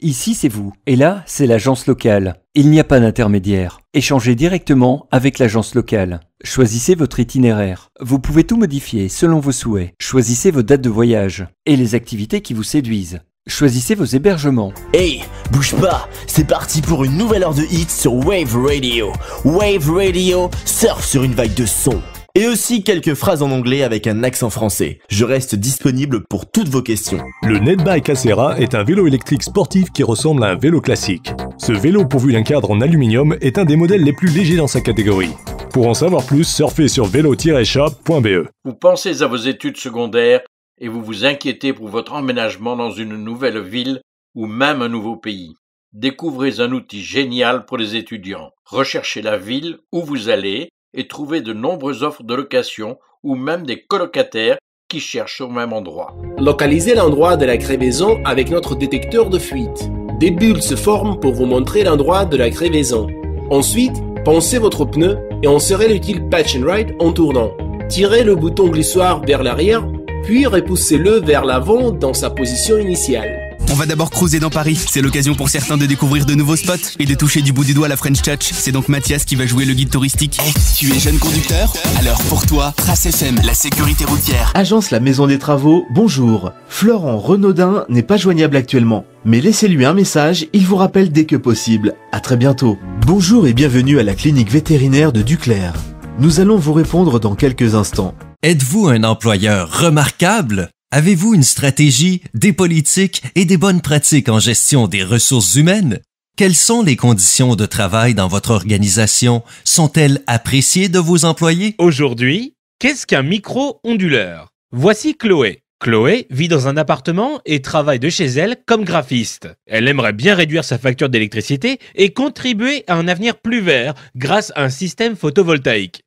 Ici, c'est vous. Et là, c'est l'agence locale. Il n'y a pas d'intermédiaire. Échangez directement avec l'agence locale. Choisissez votre itinéraire. Vous pouvez tout modifier selon vos souhaits. Choisissez vos dates de voyage et les activités qui vous séduisent. Choisissez vos hébergements. Hey, bouge pas, c'est parti pour une nouvelle heure de hits sur Wave Radio. Wave Radio, surf sur une vague de son. Et aussi quelques phrases en anglais avec un accent français. Je reste disponible pour toutes vos questions. Le Netbike Acera est un vélo électrique sportif qui ressemble à un vélo classique. Ce vélo pourvu d'un cadre en aluminium est un des modèles les plus légers dans sa catégorie. Pour en savoir plus, surfez sur vélo-shop.be. Vous pensez à vos études secondaires et vous vous inquiétez pour votre emménagement dans une nouvelle ville ou même un nouveau pays. Découvrez un outil génial pour les étudiants. Recherchez la ville où vous allez et trouvez de nombreuses offres de location ou même des colocataires qui cherchent au même endroit. Localisez l'endroit de la crevaison avec notre détecteur de fuite. Des bulles se forment pour vous montrer l'endroit de la crevaison. Ensuite, pensez votre pneu et insérez l'utile Patch and Ride en tournant. Tirez le bouton glissoire vers l'arrière, puis repoussez-le vers l'avant dans sa position initiale. On va d'abord cruiser dans Paris. C'est l'occasion pour certains de découvrir de nouveaux spots et de toucher du bout du doigt la French Touch. C'est donc Mathias qui va jouer le guide touristique. Hey, tu es jeune conducteur? Alors pour toi, Trace FM, la sécurité routière. Agence La Maison des Travaux, bonjour. Florent Renaudin n'est pas joignable actuellement. Mais laissez-lui un message, il vous rappelle dès que possible. À très bientôt. Bonjour et bienvenue à la clinique vétérinaire de Duclair. Nous allons vous répondre dans quelques instants. Êtes-vous un employeur remarquable? Avez-vous une stratégie, des politiques et des bonnes pratiques en gestion des ressources humaines? Quelles sont les conditions de travail dans votre organisation? Sont-elles appréciées de vos employés? Aujourd'hui, qu'est-ce qu'un micro-onduleur? Voici Chloé. Chloé vit dans un appartement et travaille de chez elle comme graphiste. Elle aimerait bien réduire sa facture d'électricité et contribuer à un avenir plus vert grâce à un système photovoltaïque.